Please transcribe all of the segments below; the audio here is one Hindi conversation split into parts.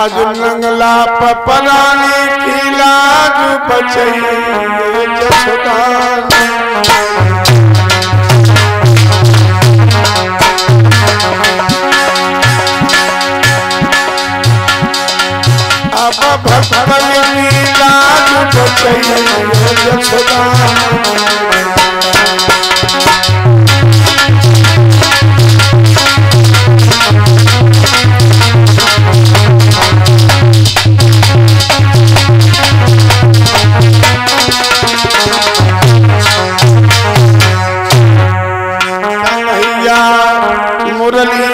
आज लंगला पपरानी की लाज बचैया अब भगवान की लाज बचैया जसदान मेरा मुरली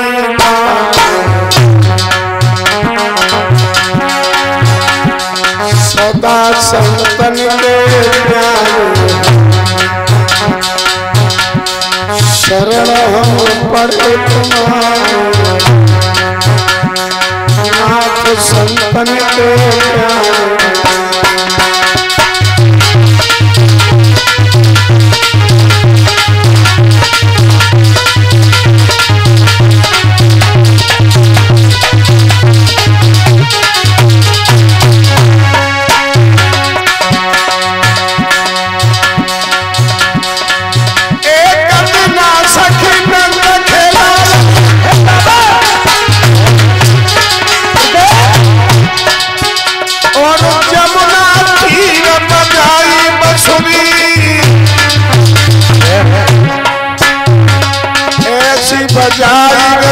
सदा संतन के शरण हम पड़े नाथ संतन के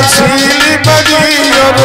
I'm sorry, but you're not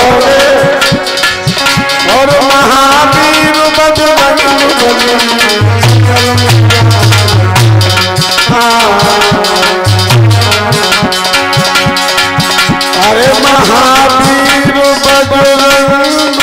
हरोगे और महावीर बजरंग अरे महावीर बजरंग